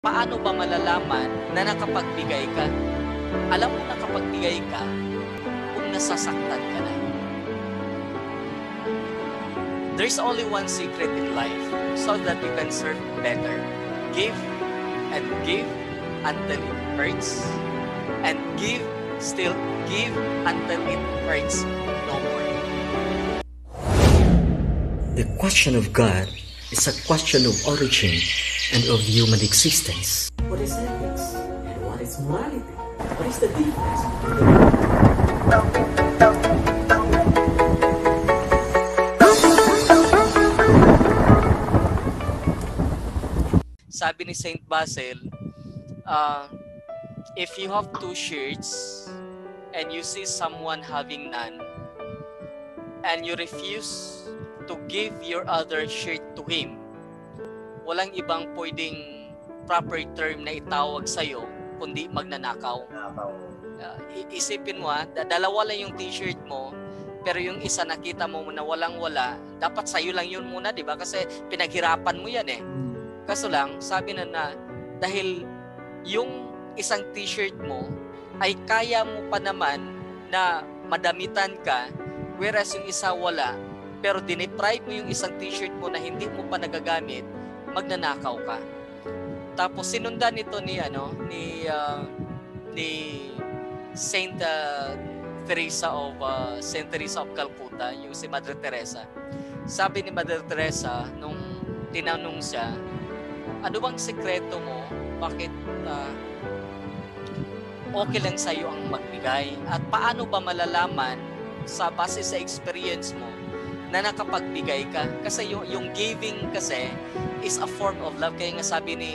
paano ba malalaman na nakapagbigay ka? Alam mo nakapagbigay ka kung nasasaktan ka na. There's only one secret in life so that you can serve better. Give and give until it hurts and give, still give until it hurts no more. The question of God is a question of origin and of human existence. What is ethics and what is morality? What is the difference Sabi ni Saint Basil, uh, if you have two shirts and you see someone having none, and you refuse to give your other shirt to him, walang ibang pwedeng proper term na itawag sa'yo kundi magnanakaw. Uh, isipin mo ha, da- dalawa lang yung t-shirt mo, pero yung isa nakita mo na walang-wala, dapat sa'yo lang yun muna, di ba? Kasi pinaghirapan mo yan eh. Kaso lang, sabi na na, dahil yung isang t-shirt mo ay kaya mo pa naman na madamitan ka, whereas yung isa wala, pero dineprive mo yung isang t-shirt mo na hindi mo pa nagagamit, magnanakaw ka. Tapos sinundan ito ni ano ni ah, ni Saint ah, Teresa of ah, Saint Teresa of Calcutta, yung si Mother Teresa. Sabi ni Mother Teresa nung tinanong siya, ano bang sekreto mo? Bakit ah, okay lang sa iyo ang magbigay? At paano ba malalaman sa base sa experience mo na nakapagbigay ka? Kasi yung, yung giving kasi is a form of love. Kaya nga sabi ni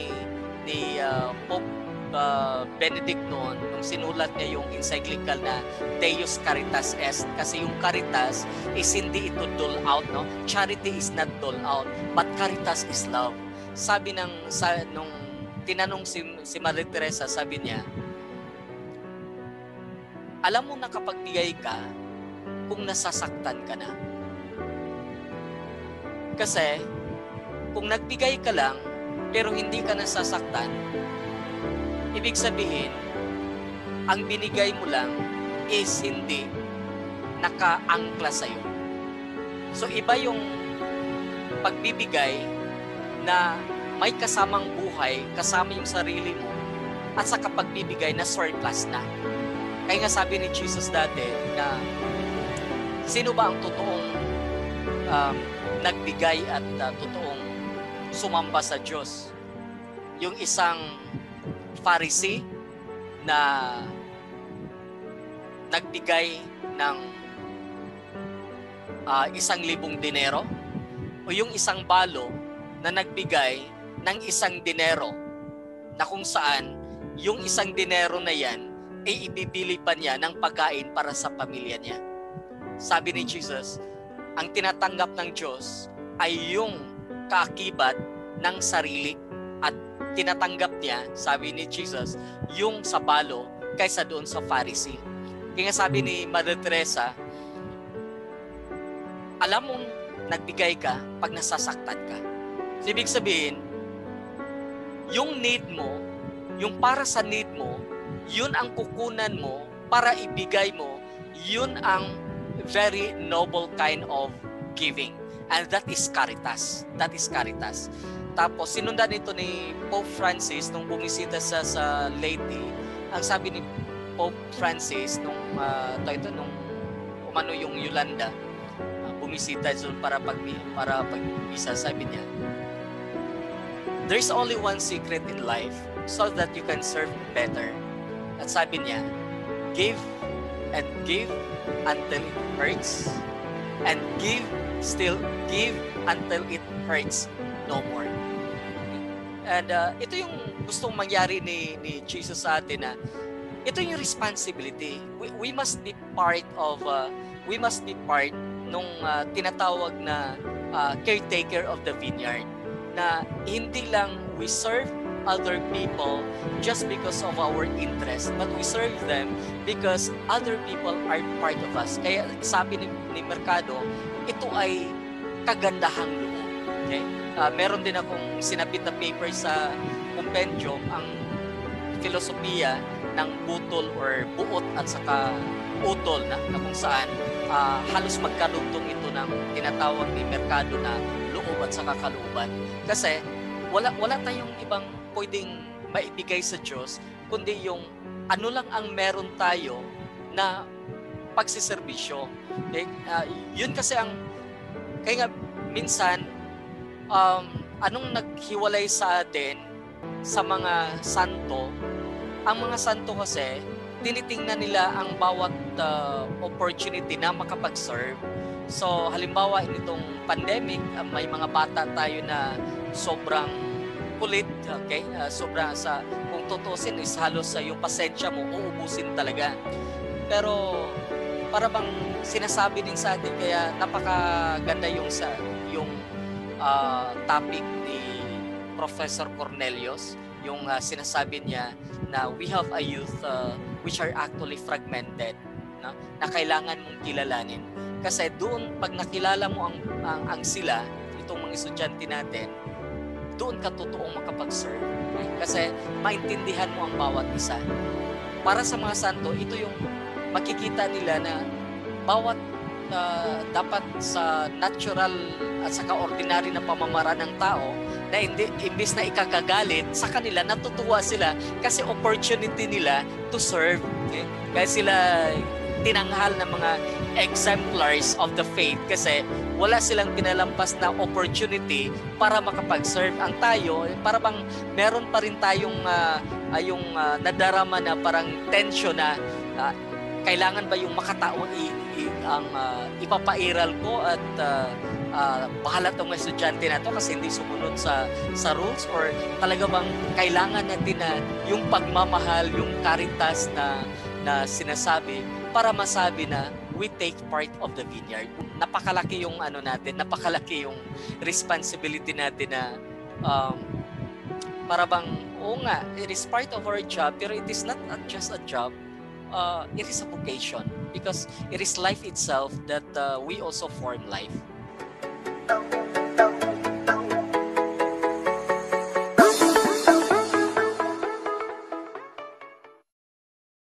ni ah, Pope ah, Benedict noon nung sinulat niya yung encyclical na Deus Caritas Est kasi yung caritas is hindi ito dole out no charity is not dole out but caritas is love sabi ng sa nung tinanong si si Maria Teresa sabi niya alam mo nakapagbigay ka kung nasasaktan ka na kasi kung nagbigay ka lang pero hindi ka nasasaktan ibig sabihin ang binigay mo lang is hindi nakaangkla sa'yo. So iba yung pagbibigay na may kasamang buhay, kasama yung sarili mo, at sa pagbibigay na surplus na. Kaya nga sabi ni Jesus dati na sino ba ang totoong um, nagbigay at uh, totoong sumamba sa Diyos? Yung isang Pharisee na nagbigay ng ah, isang libong dinero o yung isang balo na nagbigay ng isang dinero na kung saan yung isang dinero na yan ay ibibili pa niya ng pagkain para sa pamilya niya. Sabi ni Jesus, ang tinatanggap ng Diyos ay yung kaakibat ng sarili at tinatanggap niya, sabi ni Jesus, yung sa balo kaysa doon sa Pharisee. Kaya sabi ni Mother Teresa, alam mong nagbigay ka pag nasasaktan ka. So, ibig sabihin, yung need mo, yung para sa need mo, yun ang kukunan mo para ibigay mo, yun ang very noble kind of giving. And that is caritas. That is caritas. Tapos, sinundan ito ni Pope Francis nung bumisita sa sa Leyte. Ang sabi ni Pope Francis nung uh, ito nung umano yung Yolanda uh, bumisita doon para pag para pag-isa sabi niya There's only one secret in life so that you can serve better. At sabi niya, give and give until it hurts and give still give until it hurts no more. And uh, ito yung gustong mangyari ni ni Jesus sa atin na ito yung responsibility. We, we must be part of uh, we must be part nung uh, tinatawag na uh, caretaker of the vineyard na hindi lang we serve other people just because of our interest but we serve them because other people are part of us. Kaya sabi ni, ni Mercado, ito ay kagandahang loob. Okay? Uh, meron din akong sinabit na paper sa compendium ang filosofiya ng butol or buot at saka utol na, na kung saan uh, halos magkarugtong ito ng tinatawag ni merkado na loob at saka kalooban. Kasi wala wala tayong ibang pwedeng maibigay sa Diyos kundi yung ano lang ang meron tayo na pagsiservisyo. Okay? Uh, yun kasi ang kaya nga minsan um, anong naghiwalay sa atin sa mga santo ang mga santo kasi tinitingnan nila ang bawat uh, opportunity na makapag-serve. So halimbawa nitong pandemic, uh, may mga bata tayo na sobrang kulit, okay? Uh, sobra sa kung tutusin is halos sa uh, yung pasensya mo uubusin talaga. Pero para bang sinasabi din sa atin kaya napakaganda yung sa yung uh, topic ni Professor Cornelius yung uh, sinasabi niya na we have a youth uh, which are actually fragmented no? na kailangan mong kilalanin kasi doon pag nakilala mo ang, ang, ang sila itong mga estudyante natin doon ka totoong makapag-serve. Kasi maintindihan mo ang bawat isa. Para sa mga santo ito yung makikita nila na bawat uh, dapat sa natural at saka ordinary na pamamaraan ng tao na hindi imbis na ikakagalit sa kanila natutuwa sila kasi opportunity nila to serve. Okay? kaya sila tinanghal ng mga exemplars of the faith kasi wala silang pinalampas na opportunity para makapag-serve. Ang tayo, para bang meron pa rin tayong uh, yung uh, nadarama na parang tension na uh, kailangan ba yung makatao i, i, ang uh, ipapairal ko at uh, uh, bahala tong estudyante na to kasi hindi sumunod sa sa rules or talaga bang kailangan natin na yung pagmamahal, yung caritas na na sinasabi para masabi na we take part of the vineyard. Napakalaki yung ano natin, napakalaki yung responsibility natin na um, para bang, oo nga, it is part of our job, pero it is not just a job, uh, it is a vocation because it is life itself that uh, we also form life.